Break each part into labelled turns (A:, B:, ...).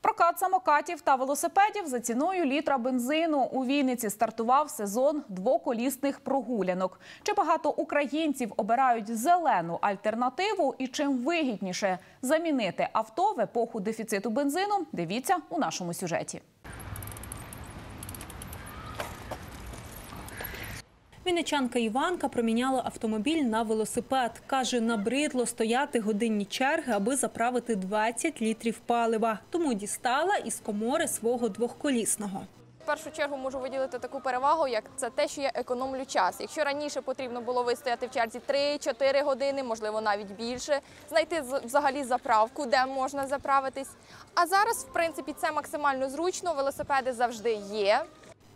A: Прокат самокатів та велосипедів за ціною літра бензину у Вінниці стартував сезон двоколісних прогулянок. Чи багато українців обирають зелену альтернативу і чим вигідніше замінити авто в епоху дефіциту бензину? Дивіться у нашому сюжеті.
B: Вінничанка Іванка проміняла автомобіль на велосипед. Каже, набридло стояти годинні черги, аби заправити 20 літрів палива. Тому дістала із комори свого двохколісного.
C: В першу чергу можу виділити таку перевагу, як це те, що я економлю час. Якщо раніше потрібно було вистояти в черзі 3-4 години, можливо, навіть більше, знайти взагалі заправку, де можна заправитись. А зараз, в принципі, це максимально зручно. Велосипеди завжди є.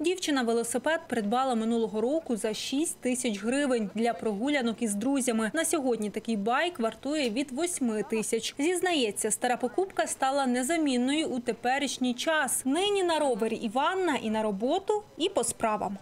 B: Дівчина велосипед придбала минулого року за 6 тисяч гривень для прогулянок із друзями. На сьогодні такий байк вартує від 8 тисяч. Зізнається, стара покупка стала незамінною у теперішній час. Нині на ровері Іванна і на роботу, і по справам.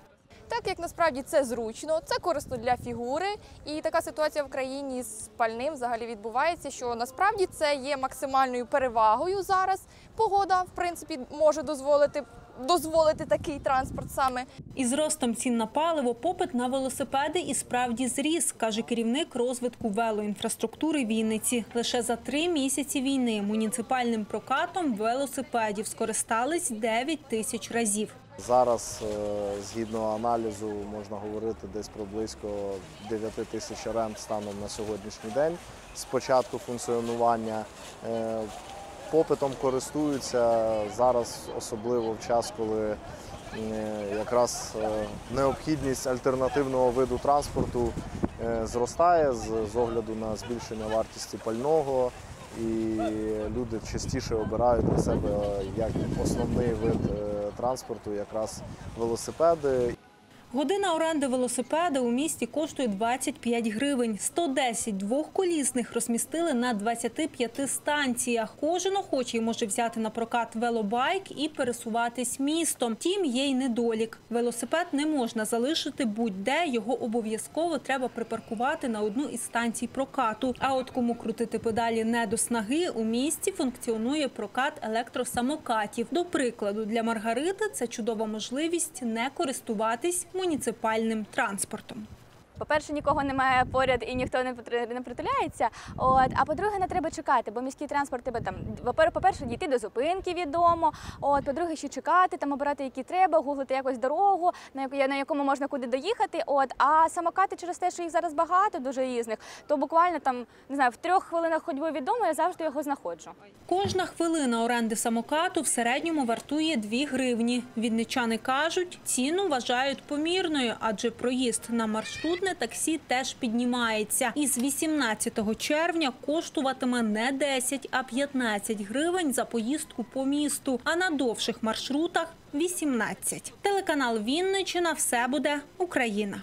C: Так як насправді це зручно, це корисно для фігури, і така ситуація в країні з пальним взагалі відбувається, що насправді це є максимальною перевагою зараз. Погода, в принципі, може дозволити дозволити такий транспорт саме.
B: Із ростом цін на паливо попит на велосипеди і справді зріс, каже керівник розвитку велоінфраструктури Вінниці. Лише за три місяці війни муніципальним прокатом велосипедів скористались 9 тисяч разів.
D: Зараз, е, згідно аналізу, можна говорити десь про близько 9 тисяч оренд станом на сьогоднішній день з початку функціонування. Е, Попитом користуються зараз, особливо в час, коли е, якраз необхідність альтернативного виду транспорту зростає з огляду на збільшення вартості пального. І люди частіше обирають для себе як основний вид е, транспорту якраз велосипеди.
B: Година оренди велосипеда у місті коштує 25 гривень. 110 двохколісних розмістили на 25 станціях. Кожен охочий може взяти на прокат велобайк і пересуватись містом. Тім є й недолік. Велосипед не можна залишити будь-де. Його обов'язково треба припаркувати на одну із станцій прокату. А от кому крутити педалі не до снаги, у місті функціонує прокат електросамокатів. До прикладу, для Маргарити це чудова можливість не користуватись муніципальним транспортом.
E: По-перше, нікого немає поряд і ніхто не притуляється. От а по-друге, не треба чекати, бо міський транспорт тебе там по-пер- по-перше, дійти до зупинки відомо. От по-друге, ще чекати, там обирати, які треба, гуглити якось дорогу, на якому можна куди доїхати. От а самокати через те, що їх зараз багато, дуже різних, то буквально там не знаю, в трьох хвилинах ходьби від дому я завжди його знаходжу.
B: Кожна хвилина оренди самокату в середньому вартує 2 гривні. Вінничани кажуть, ціну вважають помірною, адже проїзд на маршрутне таксі теж піднімається. І з 18 червня коштуватиме не 10, а 15 гривень за поїздку по місту, а на довших маршрутах 18. Телеканал Вінничина все буде Україна.